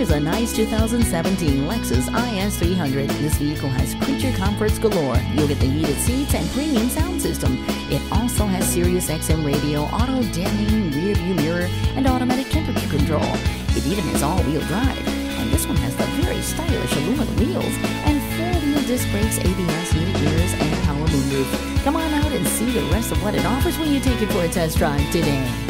Here's a nice 2017 Lexus IS300. This vehicle has creature comforts galore. You'll get the heated seats and premium sound system. It also has Sirius XM radio, auto dimming, rear view mirror, and automatic temperature control. It even has all-wheel drive. And this one has the very stylish aluminum wheels and four-wheel disc brakes, ABS, heated mirrors, and power moonroof. Come on out and see the rest of what it offers when you take it for a test drive today.